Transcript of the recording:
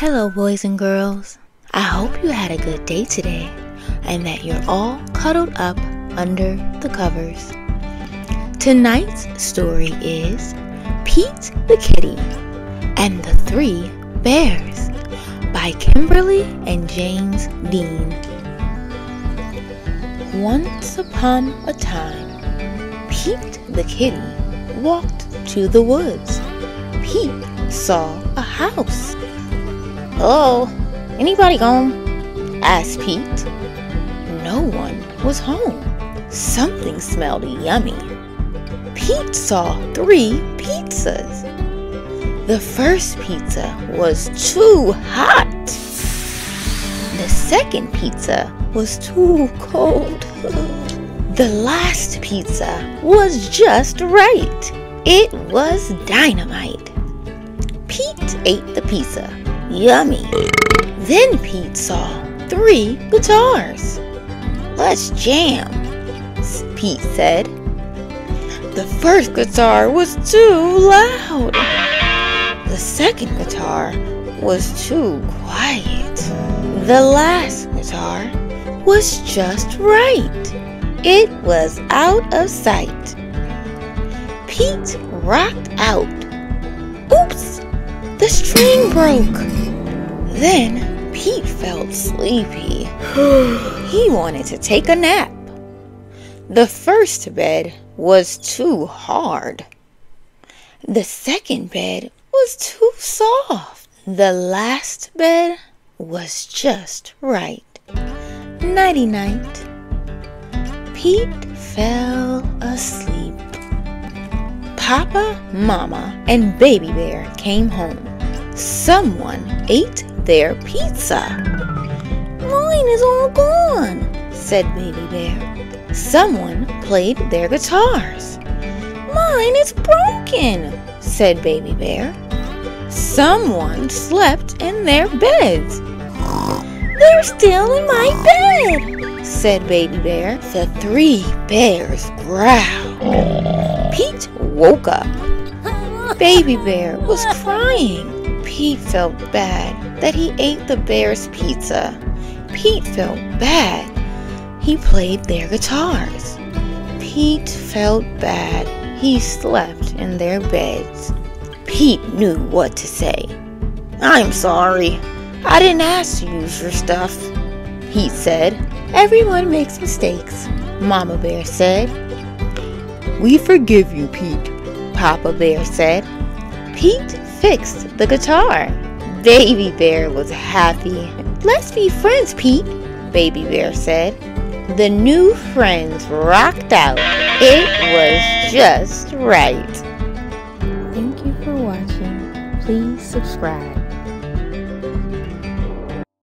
Hello, boys and girls. I hope you had a good day today and that you're all cuddled up under the covers. Tonight's story is Pete the Kitty and the Three Bears by Kimberly and James Dean. Once upon a time, Pete the Kitty walked to the woods. Pete saw a house. Hello, anybody home? asked Pete. No one was home. Something smelled yummy. Pete saw three pizzas. The first pizza was too hot. The second pizza was too cold. The last pizza was just right. It was dynamite. Pete ate the pizza. Yummy. Then Pete saw three guitars. Let's jam, Pete said. The first guitar was too loud. The second guitar was too quiet. The last guitar was just right. It was out of sight. Pete rocked out. Oops! The string broke. Then Pete felt sleepy. he wanted to take a nap. The first bed was too hard. The second bed was too soft. The last bed was just right. Nighty night. Pete fell asleep. Papa, Mama, and Baby Bear came home. Someone ate their pizza. Mine is all gone, said Baby Bear. Someone played their guitars. Mine is broken, said Baby Bear. Someone slept in their beds. They're still in my bed, said Baby Bear. The three bears growled. Pete woke up. Baby Bear was crying. Pete felt bad that he ate the bear's pizza. Pete felt bad. He played their guitars. Pete felt bad. He slept in their beds. Pete knew what to say. I'm sorry. I didn't ask to use your stuff, Pete said. Everyone makes mistakes, Mama Bear said. We forgive you, Pete, Papa Bear said. Pete fixed the guitar. Baby Bear was happy. Let's be friends, Pete, Baby Bear said. The new friends rocked out. It was just right. Thank you for watching. Please subscribe.